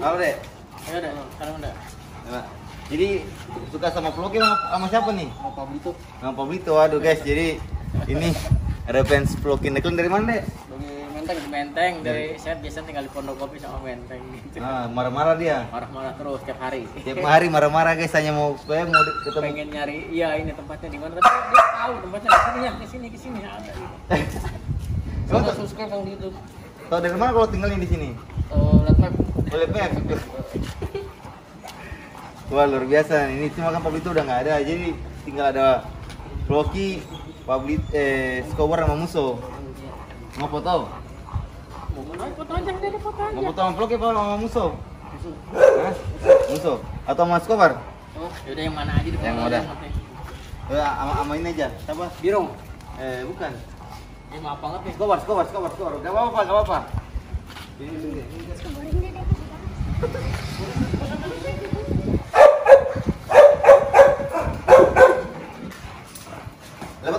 Apa deh? Ayo deh, sekarang udah. Jadi suka sama vlognya sama, sama siapa nih? Mau Pablito. Sama Pablito. Aduh guys, jadi ini ada fans vlogin Declan dari mana deh? Dari Menteng, dari Menteng, dari saya biasa tinggal di Pondok Kopi sama Menteng gitu. Ah, marah-marah dia. Marah-marah terus tiap hari. Tiap hari marah-marah guys hanya mau supaya mau ketemu. pengen nyari iya ini tempatnya di mana tapi dia tahu tempatnya di sini di sini di sini ada gitu. Tuh- subscribe sama di YouTube. Tahu dari mana kalau tinggalnya di sini? Oh. Boleh map. Wah luar biasa. Ini cuma kan Pablito udah nggak ada, jadi tinggal ada Floki, Pablit, eh, Skowar sama Muso. Mau foto? Mau mana foto aja, ada foto aja. Mau foto sama Floki apa sama Muso? Hah? Muso? Atau sama Skowar? Oh, yaudah yang mana aja di Yang udah. fotonya. Ya, sama, sama ini aja. Siapa? Birong. Eh, bukan. Ini maaf banget nih. Skowar, Skowar, Skowar, Skowar. Gak apa-apa, gak apa-apa. Lepas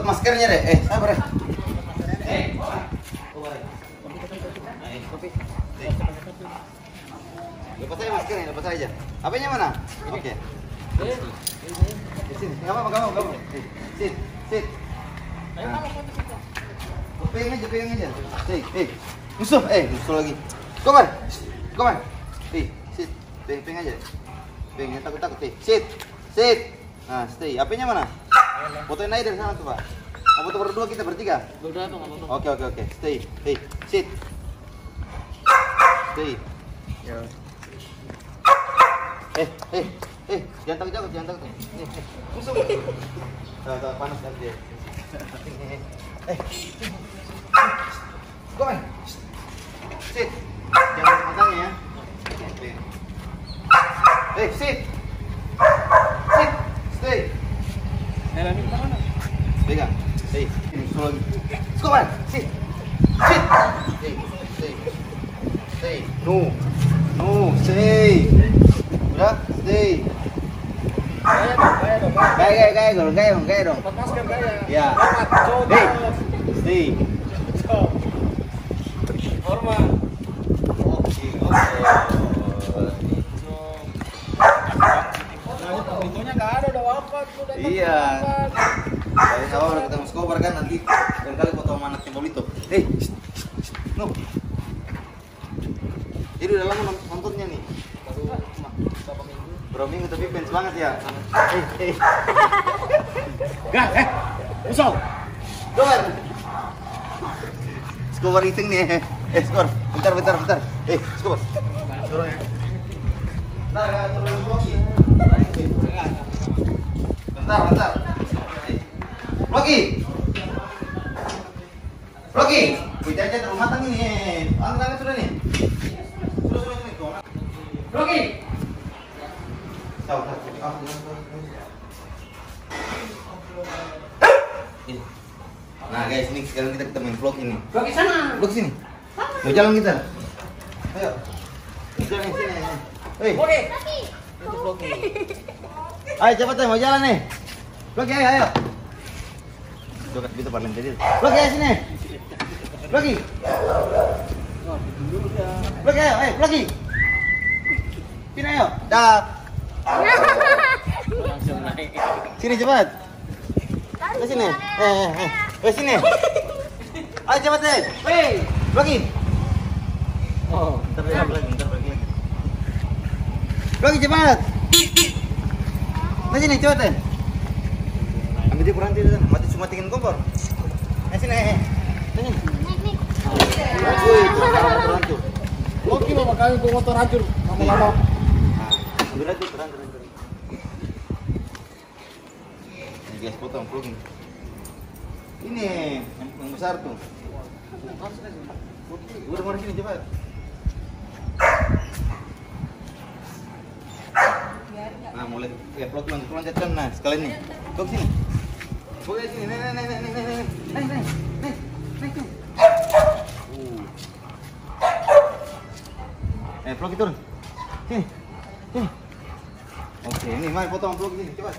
maskernya deh. Eh, sabar. Eh, Lepas aja maskernya, lepas aja. Apanya mana? Oke. Okay. Sini, nggak apa-apa, Sini, sini. Ayo, Sit, sit. Nah. Sini, sini. jepang aja. Sini, eh. Musuh, eh, musuh lagi. Komar. Komar. Hei, sit. Pegang, pegang aja. Pegang, jangan takut-takut. Hei, sit. Sit. Nah, stay. HP-nya mana? Fotoin aja dari sana tuh, Pak. Nah, foto berdua kita bertiga. Udah tuh. Oke, oke, oke. Stay. Hei, sit. Stay. Ya. Eh, eh, eh, jangan takut takut, jangan takut. Eh, eh, musuh. Tahu, tahu, panas kan dia. Eh, Komar. Sit. Jangan matanya ya. Oke. Eh, sit. Sit. Stay. Dalam ini mana? Pegang. Stay. Ini musuh lagi. Komar. Sit. Sit. Stay. Stay. Stay. No. No, stay. Udah, stay. Gaya dong, gaya dong. Gaya, gaya, gaya dong, gaya dong, gaya dong. Dapat masker gaya. Ya. Dapat. Hey. Stay. Hormat. Oke, oke. Nah, Pablitonya nggak ada, udah wafat. Udah Iya. Dari awal udah ketemu Skobar kan nanti dan kali foto sama anaknya Pablito. Hei, no. Jadi udah lama nont- nontonnya nih. Baru berapa minggu? Berapa minggu tapi fans banget ya. Hei, hei. Gak, eh, usau. Skobar. Skobar iseng nih. Eh, Skobar. Bentar, bentar, bentar. Eh, Skobar. Turun ya. Bentar, ya, Mantap, mantap. Loki. Loki. kita jajan terlalu matang ini. Matang sudah nih. Sudah, sudah, sudah. Loki. Tahu, tahu. Ah, Nah guys, ini sekarang kita ketemuin vlog ini. Vlog di sana. Vlog sini. Sama. Mau jalan kita. Ayo. Jalan sini. Hei. Oke. Vlog ini. Ayo cepat deh, mau jalan nih. Lo ayo ayo. Joget gitu paling kecil. Sini. Lagi. Lagi ayo, ayo, lagi. Sini ayo. Dah. Sini cepat. Ke sini. Eh, eh, eh. Ke sini. Ayo cepat deh. Hei, lagi. Oh, ntar lagi, ntar lagi. Lagi cepat. Ke sini cepat deh gede kurang tidak mati cuma tingin kompor. Eh sini eh, eh. sini aku itu terhancur oke mama kami kok motor hancur. Lama-lama nah, ambil aja terhancur gas potong plug ini yang besar tuh. Udah mau sini cepat. Nah, mulai ya, pelan-pelan, pelan-pelan, nah, sekali nih. Kok sini? Vlog sini, nih, nih, nih, nih, nih, nih, nih, nih, nih. Uh. Eh, vlog turun. Sini. Sini. Oke, ini mari potong vlog sini, cepat.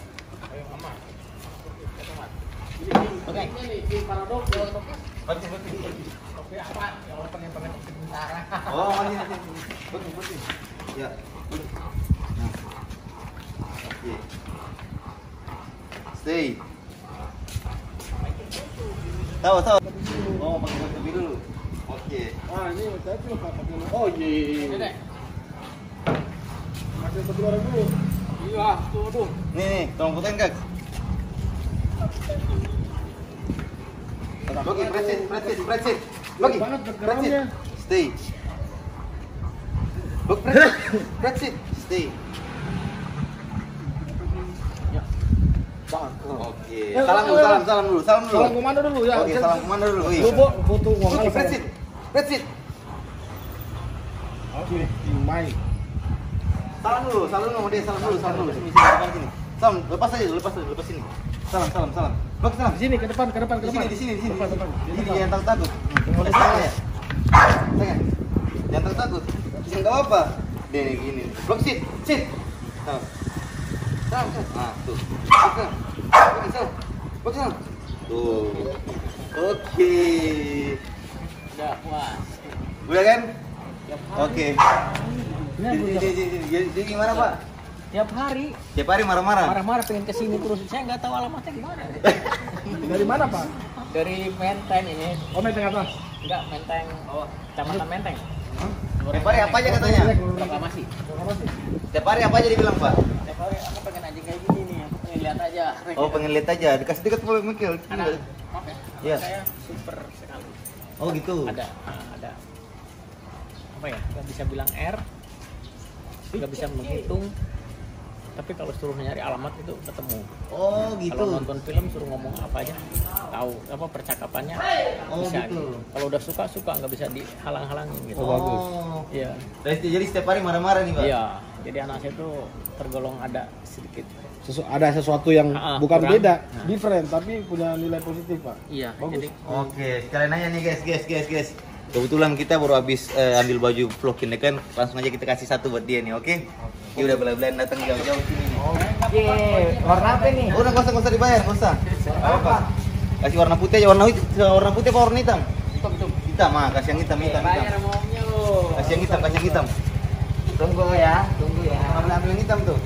Oke. Ini paradok. Bantu. Oke, apa? Ya orang pengen pengen sebentar. Oh, ini, ini, ini. Bantu, bantu. Ya. Nah. Oke. Stay. Tahu tahu. Oh, pakai topi dulu. Oke. Ah, ini tapi pakai Oh, iya. Dedek. Pakai satu orang dulu. Iya, tuh tuh. Nih nih, tolong fotoin kak. Oke, press it, press it, press it. Oke, Banget press it. backgroundnya. Stay. Look, press it, press it, stay. Bang. Oke. Eh, Salam dulu, eh, salam, salam dulu, salam dulu. Salam komando dulu ya. Oke, salam komando dulu. Iya. Lu Bo, foto uang Oke, press it, press it. Oke, Mai. Salam dulu, salam dulu sama dia, salam dulu, salam dulu. Sini, sini, depan sini. Salam, lepas aja, lepas aja, lepas sini. Salam, salam, salam. Bak, salam. Di sini ke depan, ke depan, ke Di depan. sini, di sini, di sini. Di sini jangan takut takut. Boleh salah ya? Jangan. Jangan nggak apa. Dia nih gini. Blok sit, sit. Salam. Ah, tuh. Tuh. Oke. Udah puas. Udah kan? Oke. Jadi, gimana Pak? Tiap hari Tiap hari marah-marah? marah-marah pengen ke sini terus. Saya nggak tahu alamatnya gimana. Dari mana, Pak? Dari Menteng ini. Oh, Menteng atas. Enggak, Menteng. Oh, Kecamatan Menteng. Tiap hari apa aja katanya? Proklamasi. Proklamasi. Tiap hari apa aja dibilang Pak? Tiap hari aku pengen anjing kayak gini nih. Aku pengen lihat aja. Oh pengen lihat aja, dikasih dekat Pak Mikil. Karena maaf ya. Iya. Saya super sekali. Oh gitu. Ada ah, ada apa ya? Gak bisa bilang R. Gak bisa menghitung. Tapi kalau suruh nyari alamat itu ketemu. Oh gitu. Kalau nonton film suruh ngomong apa aja tahu apa percakapannya Oh, bisa gitu. gitu. Kalau udah suka suka nggak bisa dihalang-halangin gitu. Oh, bagus. Iya. Jadi, jadi setiap hari marah-marah nih Pak? Iya. Jadi anak saya tuh tergolong ada sedikit. Sesu- ada sesuatu yang Ah, bukan kurang. beda, Nah. different, tapi punya nilai positif, Pak. Iya. Bagus. Jadi Oke, sekalian nanya nih guys, guys, guys, guys. Kebetulan kita baru habis eh, ambil baju vlogin kan, langsung aja kita kasih satu buat dia nih, oke? Dia udah bela-belain datang jauh-jauh sini nih. warna apa nih? Udah usah, nggak usah dibayar, usah. Apa? Kasih warna putih aja, warna hitam, warna putih apa warna hitam? Hitam hitam. Hitam, ah, kasih yang hitam, hitam, Bayar hitam. omnya lo. Kasih yang hitam, kasih yang hitam. Tunggu ya, tunggu ya. Ambil, ambil yang hitam tuh.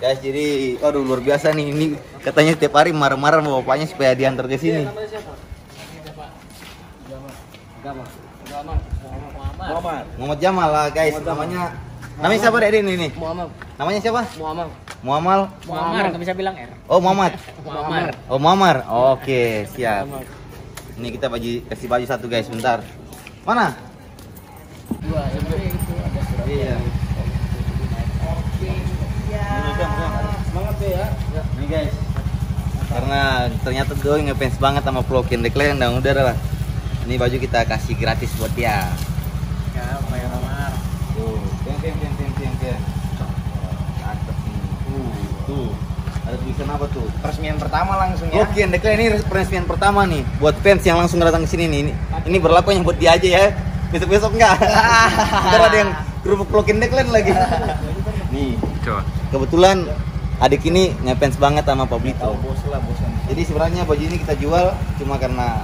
Guys, jadi, aduh luar biasa nih. Ini katanya tiap hari marah-marah sama bapaknya supaya diantar ke sini. Muhammad. Muhammad. Muhammad. Muhammad Jamal lah guys, namanya. Namanya siapa dek ini nih? Muhammad. Namanya siapa? Muhammad. Muamal. Muhammad. Nggak bisa bilang R. Oh Muhammad. Muhammad. Oh Muammar. Oke, siap. Ini kita baju kasih baju satu guys, bentar. Mana? Dua. Sebenarnya itu ada surat. Iya. Jam. Semangat ya. Nih guys. Karena ternyata gue ngefans banget sama vlogin Deklen dan udah lah. Ini baju kita kasih gratis buat dia. Ya, bayar Omar. Tuh, tiang tiang tiang tiang tiang tiang. Cakep nih. Tuh, tuh. Ada tulisan apa tuh? Peresmian pertama langsung Oke, Deklen ini peresmian pertama nih buat fans yang langsung datang ke sini nih. Ini, ini berlaku yang buat dia aja ya. Besok-besok enggak. Ntar ada yang kerupuk vlogin Deklen lagi. nih, Coba. kebetulan adik ini ngefans banget sama Pablito. bos lah, bosan. Jadi sebenarnya baju ini kita jual cuma karena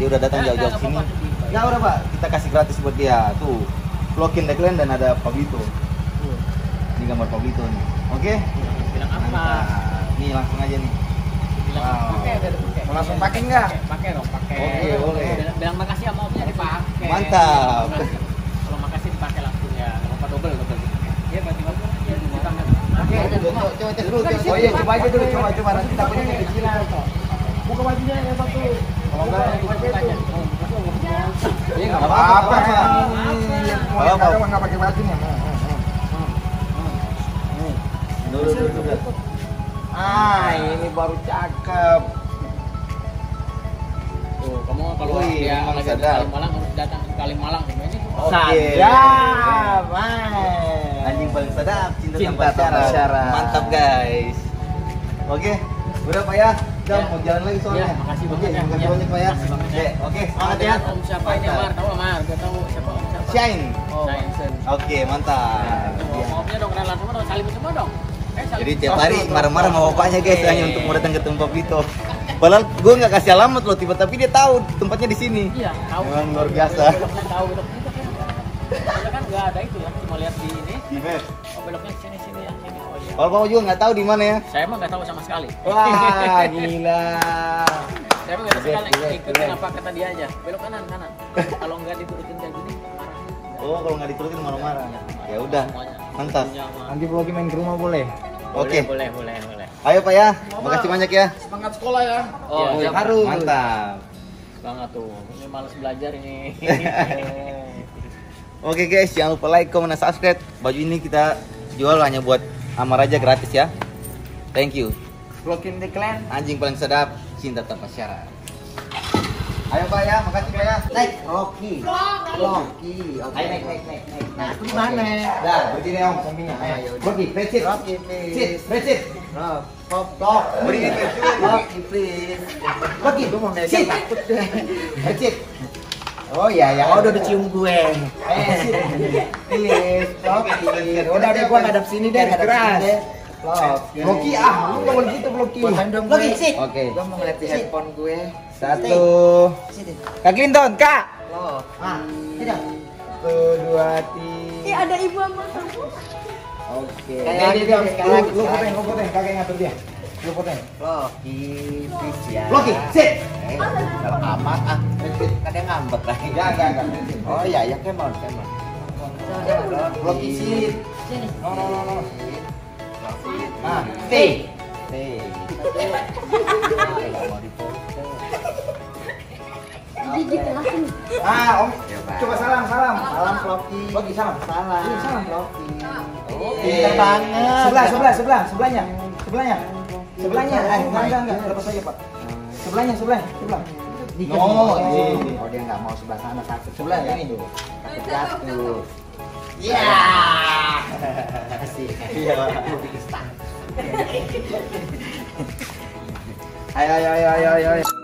dia udah datang jauh-jauh sini. Ya udah pak, kita kasih gratis buat dia. Tuh, vlogin Declan dan ada Pablito. Ini gambar Pablito nih. Oke? Bilang apa? Nih langsung aja nih. Bilang Wow. Mau langsung pakai nggak? Pakai, dong, pakai. Oke, boleh. Bilang, makasih sama omnya dipakai. Mantap. Kalau makasih dipakai langsung ya. Kalau apa double double. Iya, berarti bagus. Iya, dipakai. Oke, coba coba dulu. Oh iya, coba aja dulu, coba coba nanti takutnya kekecilan. Buka bajunya yang satu. Yang. Iya, apa-apa. Mau yang nggak pakai bajunya. Dulu dulu dulu. Ah, ini baru cakep. Tuh, kamu kalau Wih, dia emang lagi di. Kalimalang harus datang ke Kalimalang tuh. Oke. Sadap. Anjing paling sedap, cinta, Cinta tanpa syarat. Mantap guys. Oke, udah Pak ya. Ya. mau jalan lagi soalnya. Ya, makasih Oke, banget ya. Makasih Ya. banyak Pak ya. Ya. Oke, Oke, Ada ya. Om siapa ini. Amar? Tahu Amar? Dia tahu siapa Om siapa? Shine. Oh, Shine. Oke, mantap. Tuh, Ya. Omnya dong kenalan semua dong, salim semua dong. Eh. Jadi tiap hari marah-marah sama bapaknya guys Oke. hanya untuk mau datang ke tempat Vito. Padahal gue nggak kasih alamat loh, tiba tapi dia tahu tempatnya di sini. Iya, tahu. Memang luar biasa. Tahu. Kita kan nggak ada itu ya, cuma lihat di ini. Di. Oh beloknya sini sini iya. Kalau kamu juga nggak tahu di mana ya? Saya emang nggak tahu sama sekali. Wah, gila. Saya emang nggak tahu sekali. Keren, Ikutin apa kata dia aja. Belok kanan kanan. Kalau nggak diturutin kayak gini marah. Oh, kalau nggak diturutin marah-marah. Ya udah, mantap. Sama- Nanti vlogging main ke rumah boleh. Oke. Boleh boleh boleh. Ayo Pak ya, makasih banyak ya. Semangat sekolah ya. Oh, Iya, siap. harus. Mantap. banget tuh. Ini malas belajar ini. Oke guys, jangan lupa like, comment, dan subscribe. Baju ini kita jual hanya buat Amar aja gratis ya. Thank you. Vlogging the clan. Anjing paling sedap, cinta tanpa syarat. Ayo Pak ya, makasih Pak ya. Naik. Rocky. Rocky. Oke. Ayo naik naik naik naik. Nah, aku di mana? Dah, berdiri Om. Sampingnya. Ayo. Rocky, red seat. Rocky, please. Sit, red seat. Stop. Stop. Stop. Berdiri. Rocky, please. Rocky, Gue mau sit. takut deh. Red seat. Oh iya ya. Oh, udah dicium gue. Eh. Please, Rocky. Udah udah gua ngadap sini deh, ngadap sini deh. Vlog. Rocky ah, lu nggak boleh gitu Rocky, gue. sit. Oke. Gua mau ngeliat di handphone gue. Satu. Kak Clinton, Kak. Vlog. Ah, Tidak. Satu, dua, tiga. Ih, ada ibu sama kamu. Oke. Kayak gitu, Lu, poteng, lu poteng. Kakek ngatur dia. Lu please ya. Rocky, sit. Eh, dalam amat ah. Kadang ngambek lah. Ya, enggak, enggak. Sit. Oh iya, ya kemon, kemon. Rocky, sit. Sini. No, no, no, no. Ah, stay. Stay. Nggak mau dipoto. Jadi dijelasin. Ah, Om. Ya, Pak. Coba salam, salam. Salam Rocky. Rocky, salam. Salam. Salam. Oh, pinter banget. Sebelah, sebelah, sebelah, sebelahnya. Sebelahnya. Sebelahnya. Eh, enggak, enggak, enggak. Lepas aja, Pak. Sebelahnya, sebelah, sebelah. Dikit. No, oh, ini. oh, dia nggak mau sebelah sana sakit. Sebelah ya, ini. tuh. Jatuh. Iya. Asik. Iya. Ayo, ayo, ayo, ayo, ayo.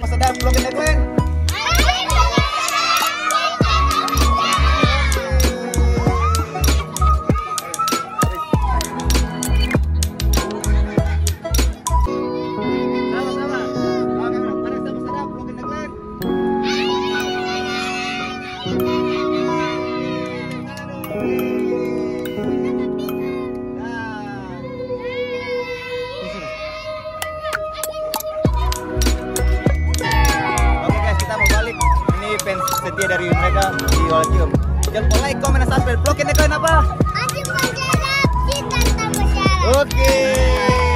Mas Adam, vlog in setia dari mereka di Walacium. Jangan lupa like, comment, dan subscribe. Vlog in the clan apa? Aji Panjalan, cinta tanpa syarat. Oke. Pablito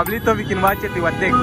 Павлітові кінвачити ватик.